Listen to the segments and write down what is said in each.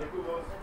Děkuji.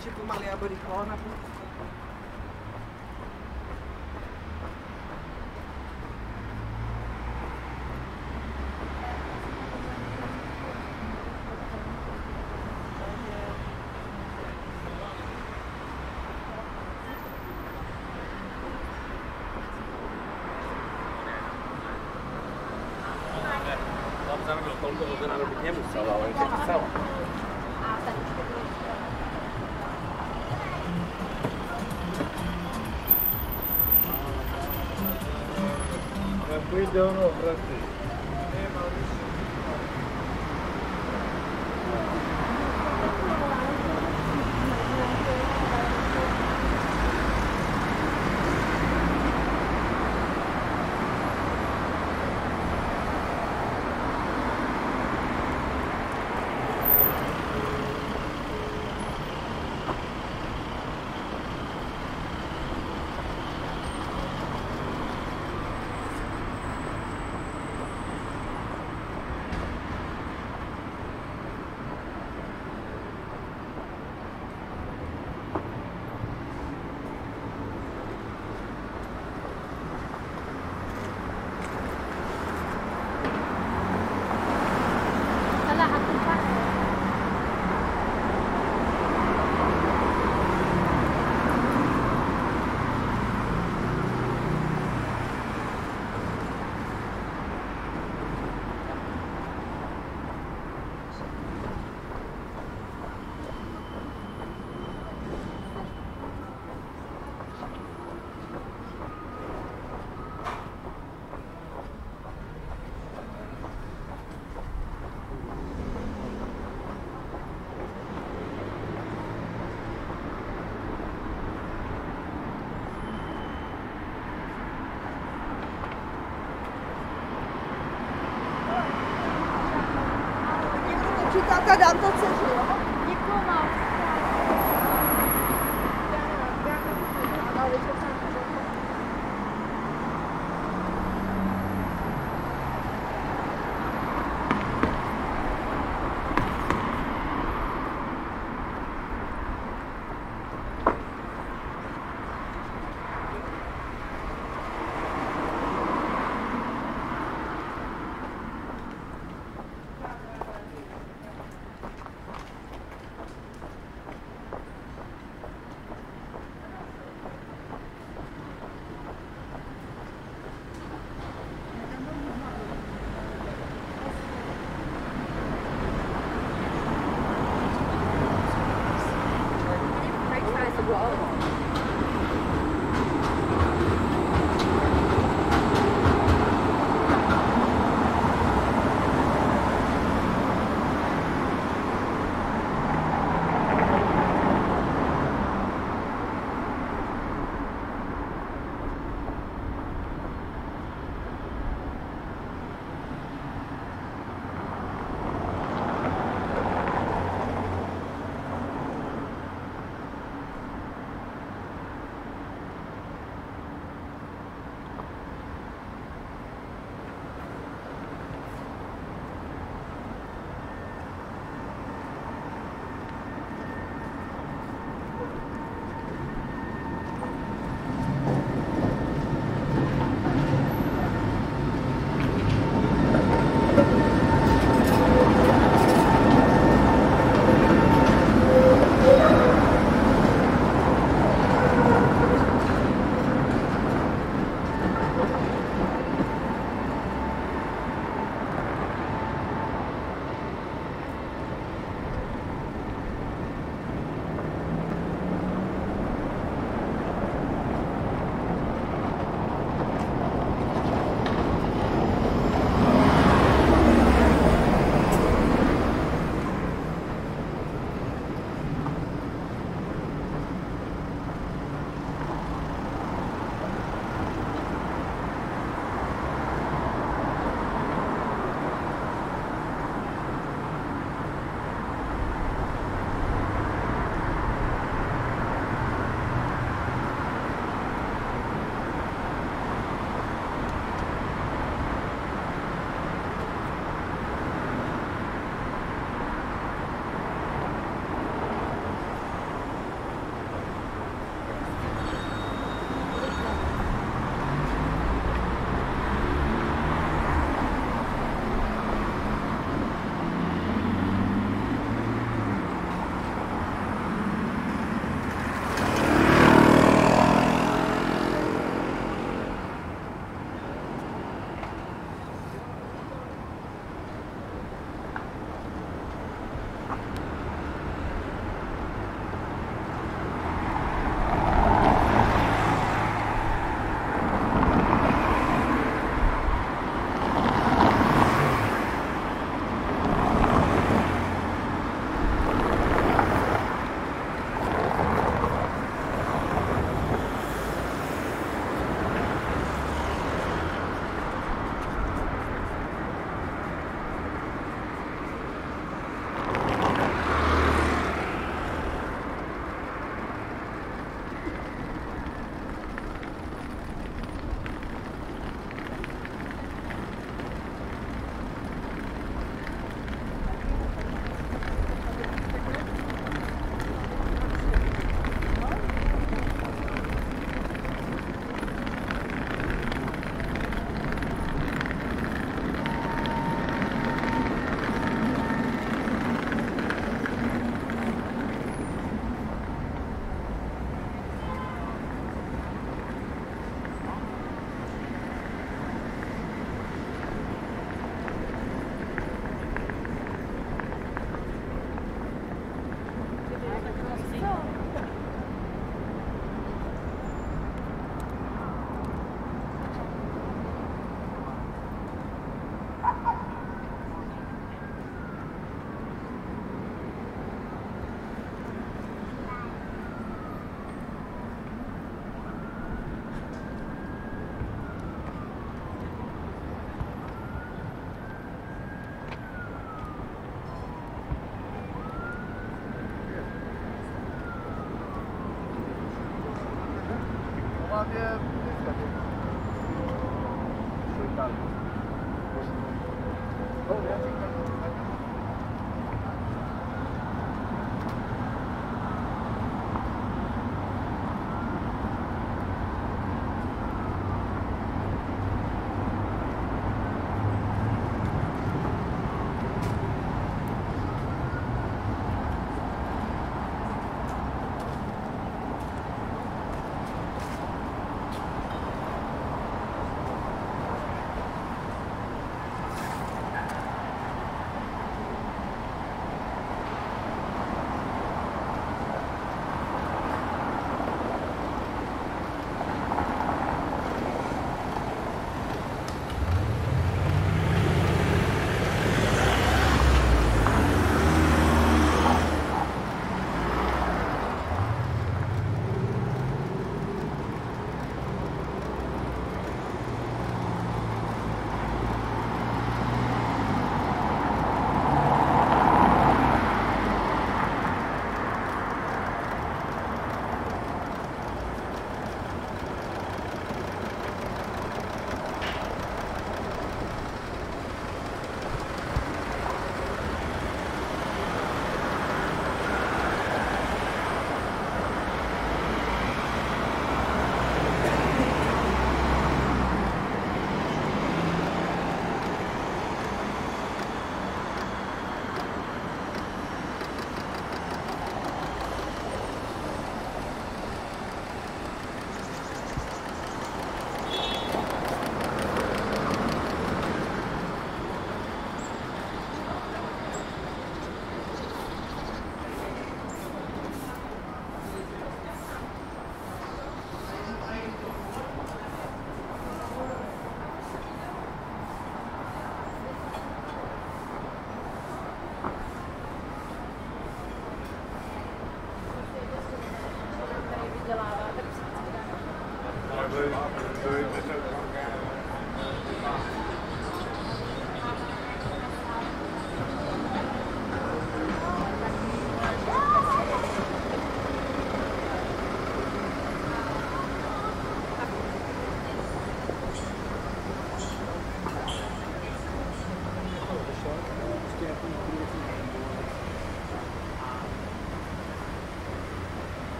Tipo uma leia boricona. estão de uno 班长坐去